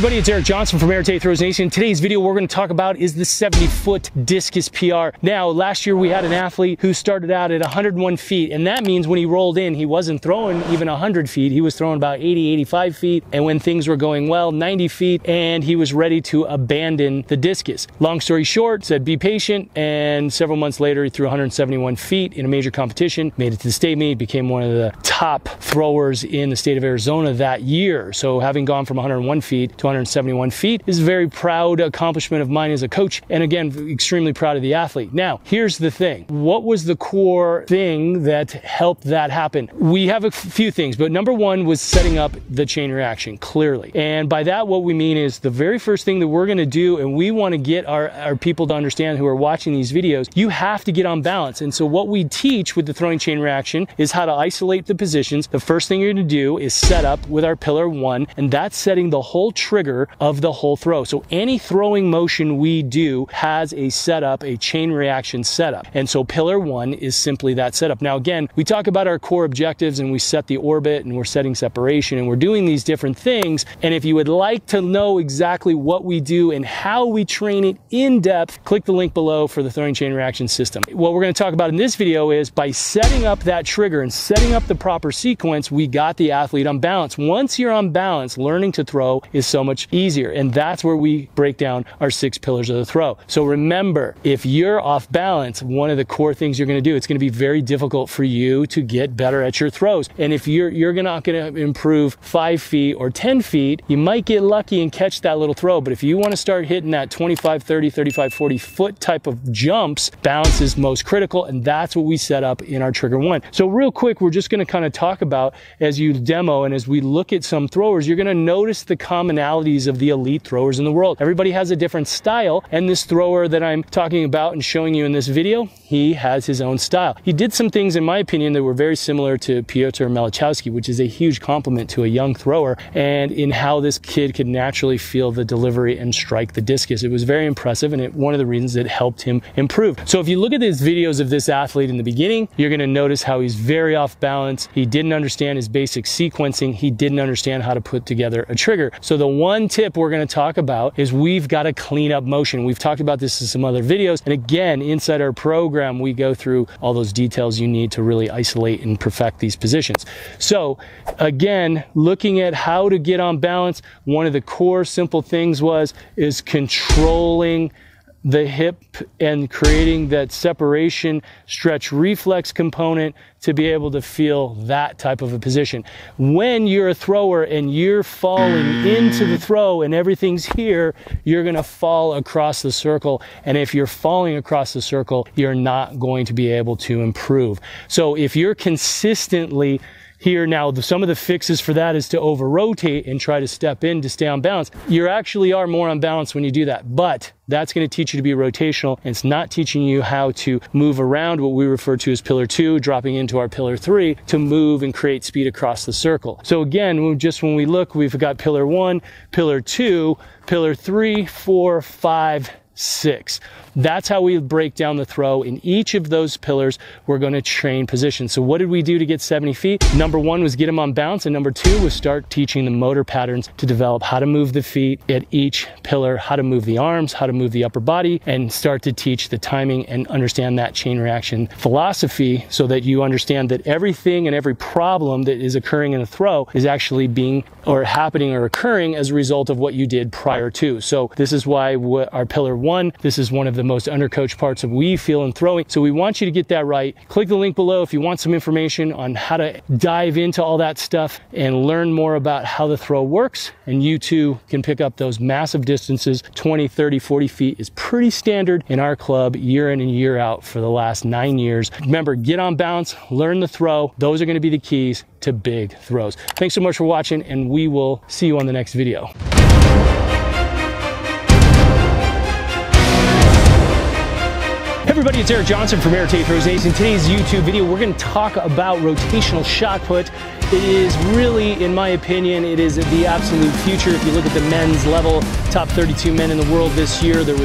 everybody, it's Eric Johnson from Arete Throws Nation. Today's video we're going to talk about is the 70 foot discus PR. Now, last year we had an athlete who started out at 101 feet, and that means when he rolled in, he wasn't throwing even 100 feet. He was throwing about 80, 85 feet, and when things were going well, 90 feet, and he was ready to abandon the discus. Long story short, said be patient, and several months later, he threw 171 feet in a major competition, made it to the state meet, became one of the top throwers in the state of Arizona that year. So having gone from 101 feet 271 feet is a very proud accomplishment of mine as a coach. And again, extremely proud of the athlete. Now, here's the thing. What was the core thing that helped that happen? We have a few things, but number one was setting up the chain reaction clearly. And by that, what we mean is the very first thing that we're going to do, and we want to get our, our people to understand who are watching these videos, you have to get on balance. And so what we teach with the throwing chain reaction is how to isolate the positions. The first thing you're going to do is set up with our pillar one, and that's setting the whole trigger of the whole throw. So any throwing motion we do has a setup, a chain reaction setup. And so pillar one is simply that setup. Now, again, we talk about our core objectives and we set the orbit and we're setting separation and we're doing these different things. And if you would like to know exactly what we do and how we train it in depth, click the link below for the throwing chain reaction system. What we're going to talk about in this video is by setting up that trigger and setting up the proper sequence, we got the athlete on balance. Once you're on balance, learning to throw is so much easier. And that's where we break down our six pillars of the throw. So remember, if you're off balance, one of the core things you're going to do, it's going to be very difficult for you to get better at your throws. And if you're, you're not going to improve five feet or 10 feet, you might get lucky and catch that little throw. But if you want to start hitting that 25, 30, 35, 40 foot type of jumps, balance is most critical. And that's what we set up in our trigger one. So real quick, we're just going to kind of talk about as you demo and as we look at some throwers, you're going to notice the commonalities of the elite throwers in the world. Everybody has a different style, and this thrower that I'm talking about and showing you in this video, he has his own style. He did some things, in my opinion, that were very similar to Piotr Malachowski, which is a huge compliment to a young thrower, and in how this kid could naturally feel the delivery and strike the discus. It was very impressive, and it, one of the reasons it helped him improve. So if you look at these videos of this athlete in the beginning, you're going to notice how he's very off balance. He didn't understand his basic sequencing. He didn't understand how to put together a trigger. So the one tip we're going to talk about is we've got to clean up motion. We've talked about this in some other videos. And again, inside our program, we go through all those details you need to really isolate and perfect these positions. So again, looking at how to get on balance, one of the core simple things was, is controlling the hip and creating that separation stretch reflex component to be able to feel that type of a position. When you're a thrower and you're falling into the throw and everything's here, you're going to fall across the circle. And if you're falling across the circle, you're not going to be able to improve. So if you're consistently here now, the, some of the fixes for that is to over rotate and try to step in to stay on balance. You actually are more on balance when you do that, but that's going to teach you to be rotational. And it's not teaching you how to move around what we refer to as pillar two, dropping into our pillar three to move and create speed across the circle. So again, just when we look, we've got pillar one, pillar two, pillar three, four, five, six. That's how we break down the throw. In each of those pillars, we're going to train position. So what did we do to get 70 feet? Number one was get them on bounce. And number two was start teaching the motor patterns to develop how to move the feet at each pillar, how to move the arms, how to move the upper body, and start to teach the timing and understand that chain reaction philosophy so that you understand that everything and every problem that is occurring in a throw is actually being or happening or occurring as a result of what you did prior to. So this is why our pillar one, this is one of the most undercoached parts of we feel in throwing. So we want you to get that right. Click the link below if you want some information on how to dive into all that stuff and learn more about how the throw works. And you too can pick up those massive distances. 20, 30, 40 feet is pretty standard in our club year in and year out for the last nine years. Remember, get on bounce, learn the throw. Those are going to be the keys to big throws. Thanks so much for watching and we will see you on the next video. Everybody, it's Eric Johnson from Arete Throws Nation. In today's YouTube video, we're going to talk about rotational shot put. It is really, in my opinion, it is the absolute future. If you look at the men's level, top 32 men in the world this year, there was